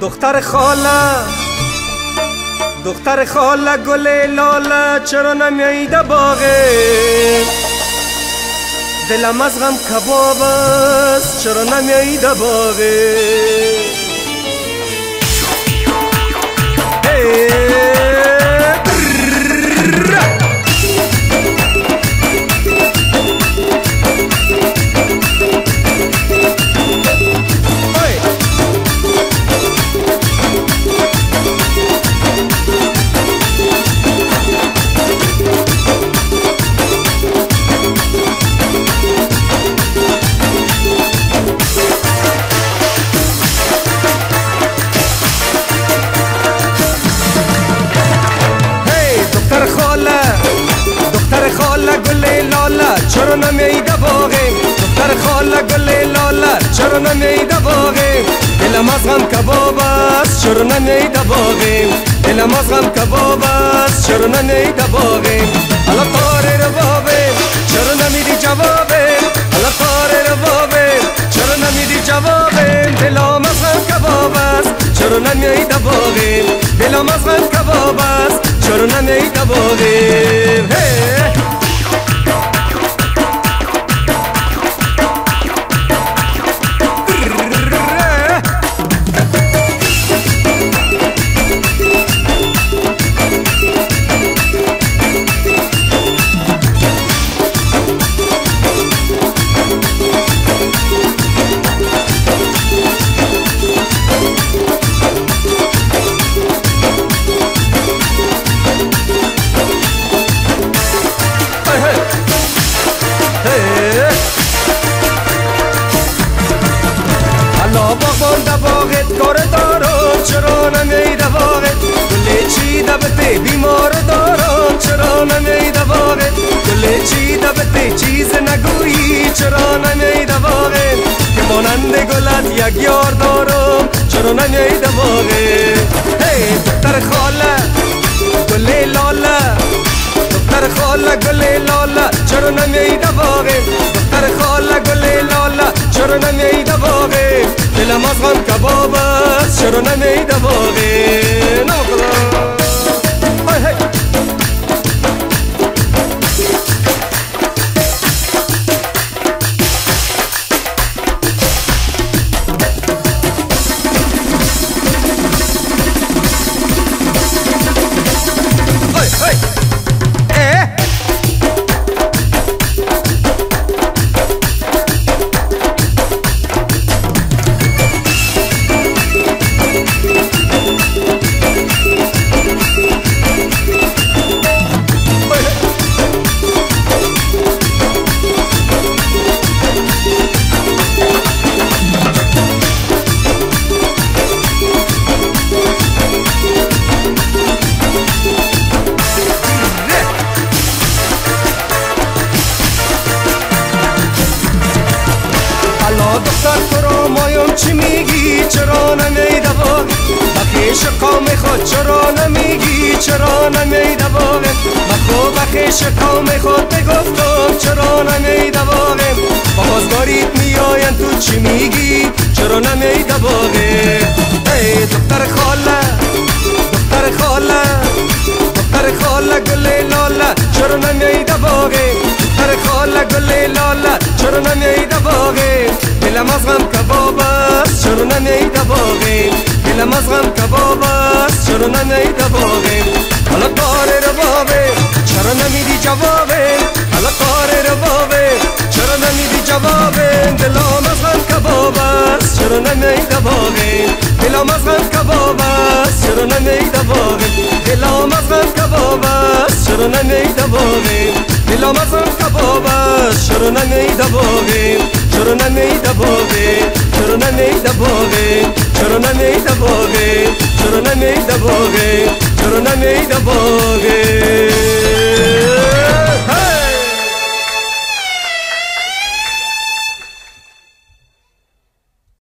دختر خاله دختر خاله گل لاله چرا نمیایده باغه؟ دلم از غم کباب است چرا نمیایده باغه؟ چرا نمیده باغه دختر خاله گل لاله چرا نمیده باغه دلم از غم کباب است چرا نمیده باغه دلم از غم کباب است چرا نمیده باغه حالا کار ربابه چرا نمیدی جوابه؟ حالا کار ربابه چرا نمیدی جوابه؟ دلم از غم کباب است چرا نمیده باغه دلم از غم کباب است چرا نمیده باغه مانند گلت یک یار دارم. چرا نمیده واقع هی دختر خاله گل لاله. دختر خاله گل لاله. چرا نمیده واقع دختر خاله گل لاله. چرا نمیده واقع دلم از غم کباب است. چرا نمیده واقع چی میگی؟ چرا نمیده با بخیش قوم خود چرا نمیگی چرا نمیده با بخو بخیش قوم خود بگفتم چرا نمیده با نمیده باغیم دلم از غم کباب است چرا نمیده باغیم حالا کار ربابه چرا نمیدی جوابه حالا کار ربابه چرا نمیدی جوابه دلم از غم کباب است چرا نمیده باغیم دلم از غم کباب است چرا نمیده باغیم دلم از غم کباب است چرا نمیده باغیم دلم از غم کباب است چرا نمیده باغیم love it.